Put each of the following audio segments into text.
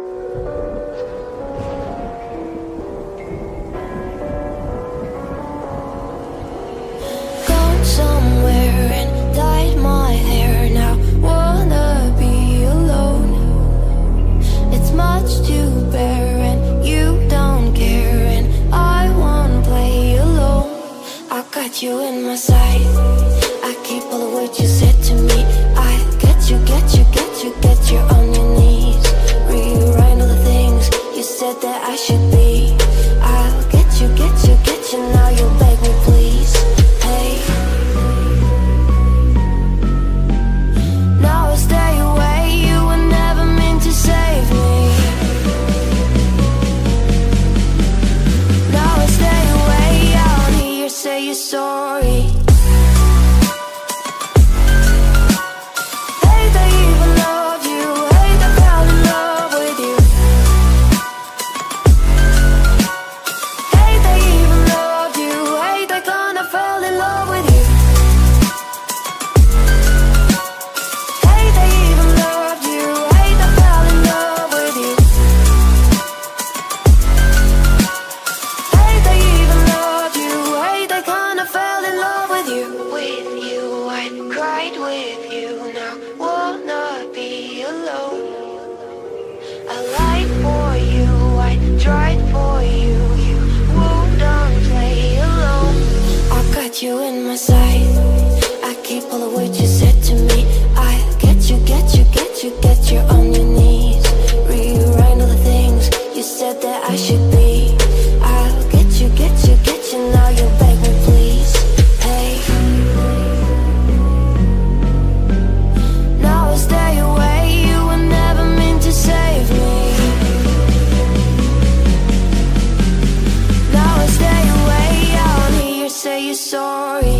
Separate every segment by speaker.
Speaker 1: you you in my sight. I keep all the way sorry.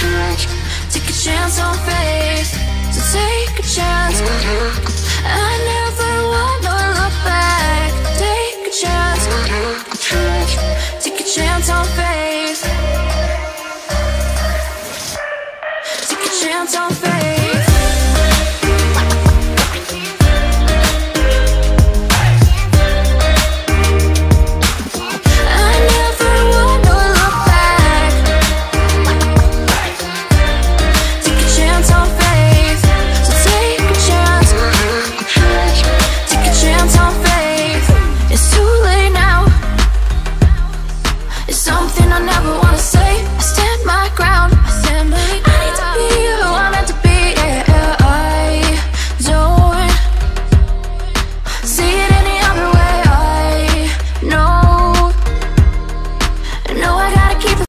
Speaker 2: touch. Take a chance on faith So take a chance. Mm-hmm.